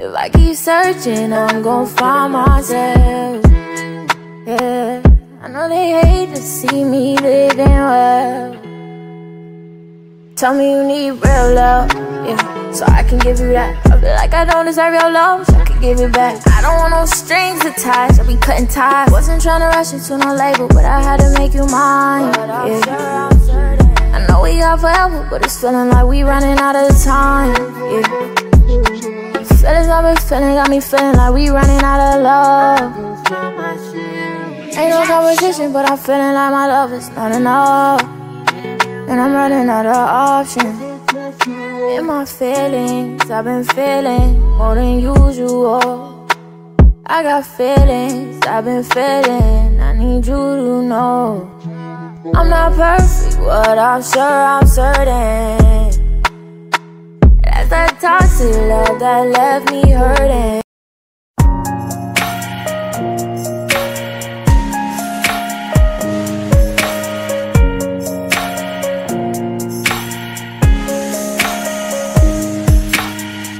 If I keep searching, I'm gonna find myself. Yeah, I know they hate to see me living well. Tell me you need real love, yeah, so I can give you that. I feel like I don't deserve your love, so I can give it back. I don't want no strings attached, I be cutting ties. Wasn't trying to rush you to no label, but I had to make you mine, yeah. I know we got forever, but it's feeling like we running out of time. Been feeling got me feeling like we running out of love. Ain't no competition, but I'm feeling like my love is not enough. And I'm running out of options. In my feelings, I've been feeling more than usual. I got feelings, I've been feeling. I need you to know. I'm not perfect, but I'm sure I'm certain. Toxic love that left me hurting.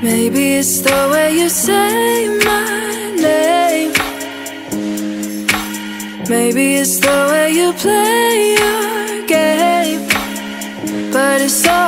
Maybe it's the way you say my name. Maybe it's the way you play your game. But it's. I've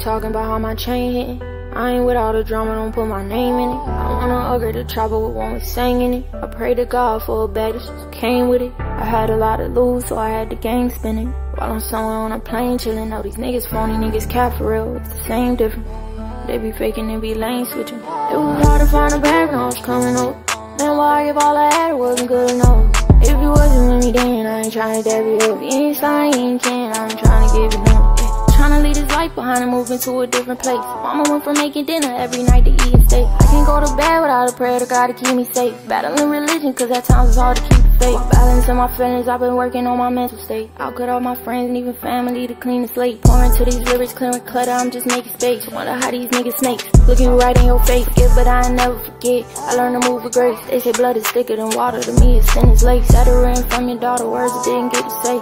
talking about how my chain hitting. I ain't with all the drama, don't put my name in it. I don't wanna upgrade the chopper with one with sang in it. I pray to God for a bag that just came with it. I had a lot to lose, so I had the game spinning. While I'm somewhere on a plane chilling, know these niggas phony, niggas cap for real. It's the same difference. They be faking and be lane switching. It was hard to find a bag, now it's coming up. Then why if all I had wasn't good enough? If you wasn't with me then, I ain't tryna dab you up. You ain't slime, you ain't can, I'm tryna give it up. Yeah. Tryna leave this life behind and move into a different place. Mama went from making dinner every night to eat steak. I can't go to bed without a prayer to God to keep me safe. Battling religion, cause at times it's hard to keep faith. Balancing my feelings, I've been working on my mental state. I'll cut all my friends and even family to clean the slate. Pouring to these lyrics, clearing clutter, I'm just making space. Wonder how these niggas snakes. Looking right in your face. But I never forget. I learned to move with grace. They say blood is thicker than water. To me, it's in thin as lace. Stuttering from your daughter, words I didn't get to say.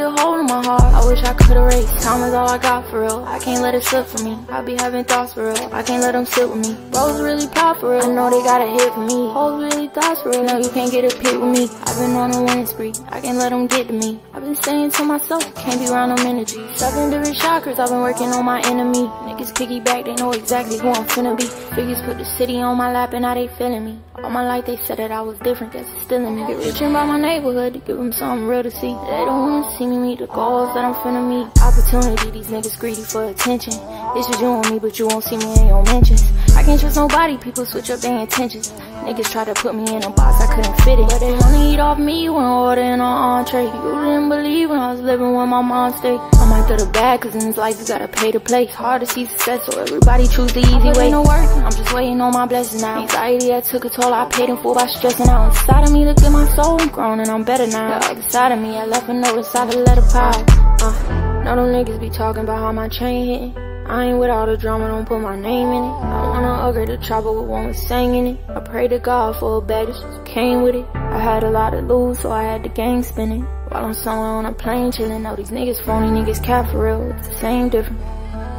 A hole in my heart. I wish I could erase. Time is all I got for real. I can't let it slip from me. I be having thoughts for real. I can't let them sit with me. Bros really proud for real. I know they got a hit for me. Hoes really thoughts for real. No, you can't get a pit with me. I've been on a winning spree. I can't let them get to me. I've been saying to myself, can't be around them energy. Seven different chakras, I've been working on my enemy. Niggas piggyback, they know exactly who I'm finna be. Figures put the city on my lap and now they feeling me. All my life they said that I was different, it's still in me. Get rich and by my neighborhood to give them something real to see. They don't wanna see me meet the goals that I'm finna meet. Opportunity, these niggas greedy for attention. This is you and me, but you won't see me in your mentions. I can't trust nobody, people switch up their intentions. Niggas try to put me in a box, I couldn't fit it. But they wanna eat off me when ordering on entree. You didn't believe when I was living with my mom stay. I might throw the bag, cause in this life you gotta pay to play. It's hard to see success, so everybody choose the easy way. No work, I'm just waiting on my blessings now. Anxiety that took a toll, I paid in full by stressing out. Inside of me, look at my soul, I'm grown and I'm better now. The other side of me, I left a note inside the letter pile. Uh, know them niggas be talking about how my chain hitting. I ain't with all the drama, don't put my name in it. I wanna upgrade the chopper with one with sang in it. I pray to God for a bag that came with it. I had a lot to lose, so I had the gang spinning. While I'm somewhere on a plane chillin', know these niggas phony, niggas cap for real. It's the same difference.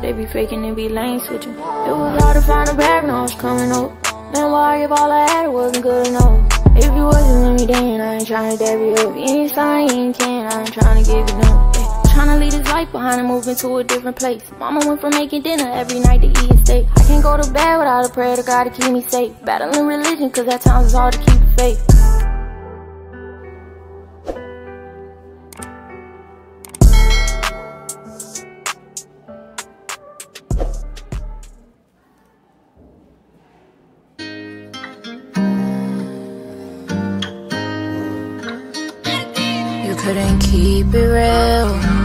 They be faking and be lane switching. It was hard to find a bag I was coming up. Man, why if all I had wasn't good enough? If you wasn't with me then, I ain't tryna dab you up. Ain't sign, you ain't can, I ain't tryna give you none. Tryna leave his life behind and move into a different place. Mama went from making dinner every night to eating steak. I can't go to bed without a prayer to God to keep me safe. Battling religion, cause at times it's hard to keep faith. You couldn't keep it real.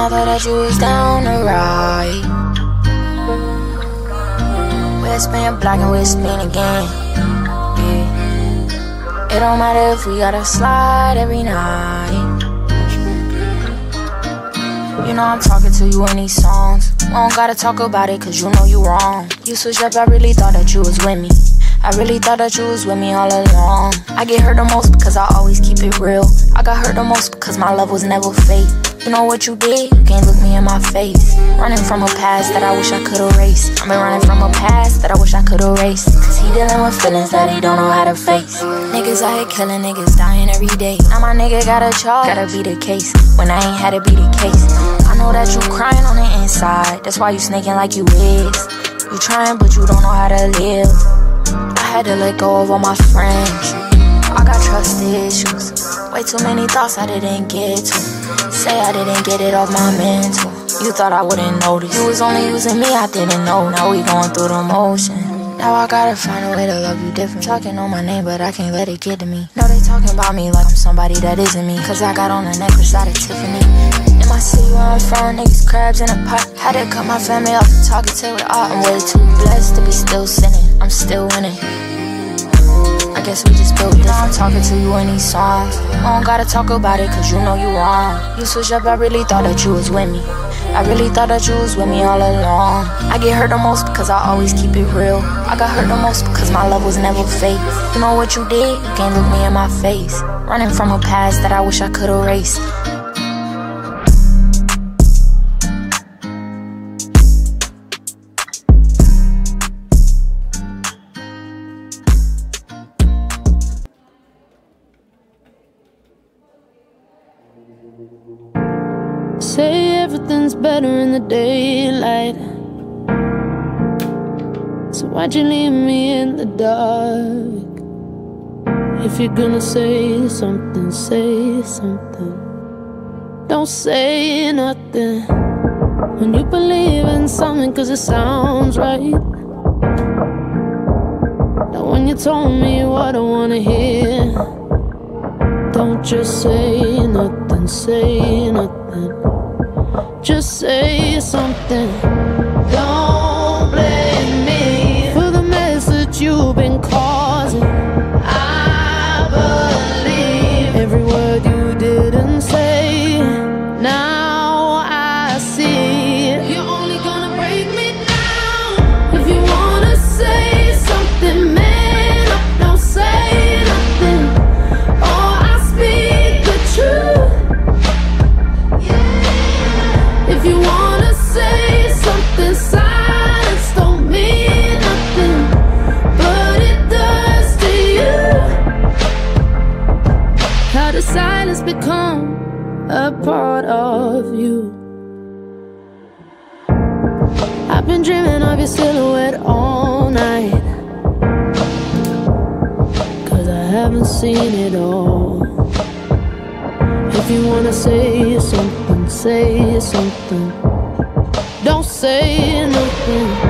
I thought that you was down to ride. We're spin black and we're spin again. Yeah. It don't matter if we gotta slide every night. You know I'm talking to you in these songs. We don't gotta talk about it cause you know you wrong. You switch up, I really thought that you was with me. I really thought that you was with me all along. I get hurt the most because I always keep it real. I got hurt the most because my love was never fake. You know what you did? You can't look me in my face. Running from a past that I wish I could erase. I've been running from a past that I wish I could erase. Cause he dealing with feelings that he don't know how to face. Niggas out here killing niggas, dying every day. Now my nigga got a charge, gotta be the case. When I ain't had to be the case. I know that you crying on the inside. That's why you snaking like you is. You trying, but you don't know how to live. I had to let go of all my friends. I got trust issues. Way too many thoughts I didn't get to. Say I didn't get it off my mental. You thought I wouldn't notice. You was only using me, I didn't know. Now we going through the motion. Now I gotta find a way to love you different. Talking on my name, but I can't let it get to me. Now they talking about me like I'm somebody that isn't me. Cause I got on a necklace out of Tiffany. In my city where I'm from, niggas crabs in a pot. Had to cut my family off the talking to it all. I'm way too blessed to be still sinning. I'm still winning. I guess we just built. I'm talking to you in these songs. I don't gotta talk about it cause you know you wrong. You switch up, I really thought that you was with me. I really thought that you was with me all along. I get hurt the most because I always keep it real. I got hurt the most because my love was never fake. You know what you did? You can't look me in my face. Running from a past that I wish I could erase. Say everything's better in the daylight. So why'd you leave me in the dark? If you're gonna say something, say something. Don't say nothing. When you believe in something, cause it sounds right. Now, when you told me what I wanna hear, don't just say nothing, say nothing. Just say something. Haven't seen it all. If you wanna say something, say something. Don't say nothing.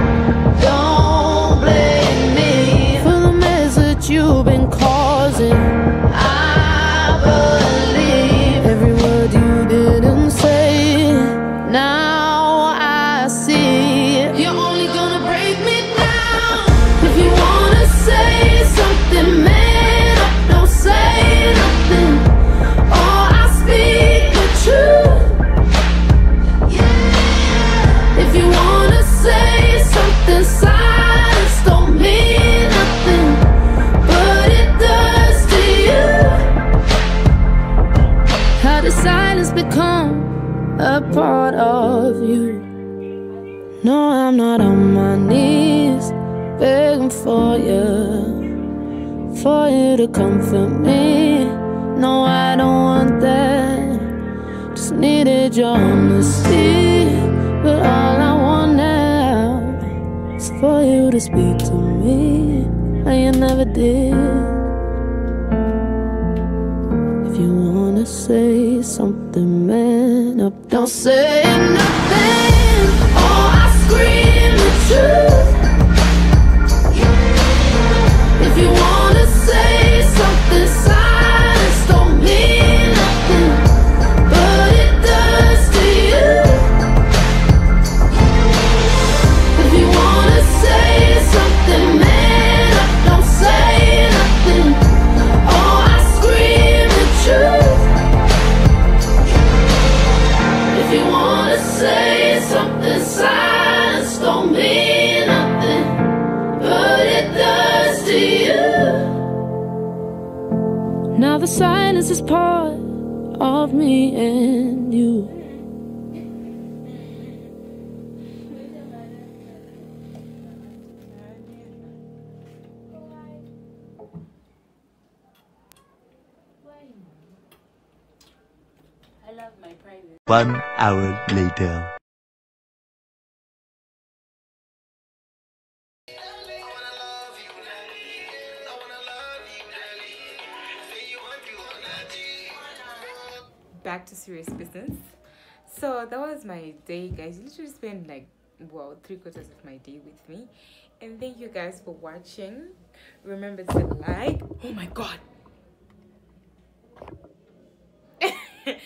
Begging for you, for you to comfort me. No, I don't want that. Just needed your honesty. But all I want now is for you to speak to me. And you never did. If you wanna say something, man up, don't say nothing. Or I scream the truth. The silence is part of me and you. One hour later. Back to serious business. So that was my day, guys. You literally spent like well three quarters of my day with me, and thank you guys for watching. Remember to like. Oh my god.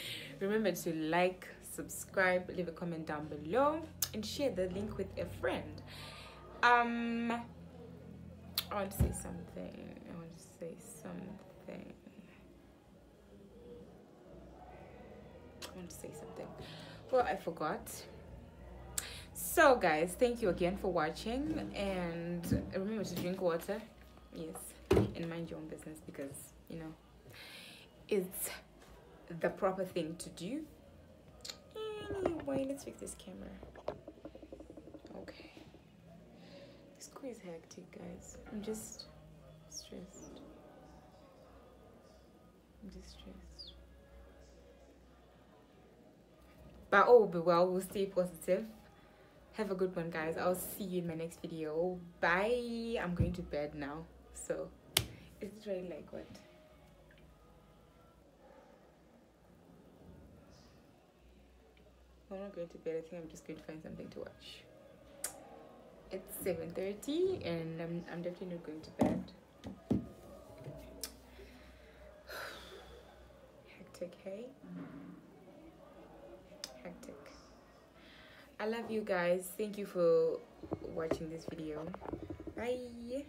Remember to like, subscribe, leave a comment down below, and share the link with a friend. Um, I want to say something. I want to say something. Want to say something. Well, I forgot. So, guys, thank you again for watching, and remember to drink water. Yes, and mind your own business because you know it's the proper thing to do. Anyway, let's fix this camera. Okay. This school is hectic, guys. I'm just stressed. I'm just stressed. But all will be well. We'll stay positive. Have a good one, guys. I'll see you in my next video. Bye. I'm going to bed now. So, it's it really like what? I'm not going to bed. I think I'm just going to find something to watch. It's 7.30 and I'm, I'm definitely not going to bed. Hectic, hey? hectic. I love you guys. Thank you for watching this video. Bye.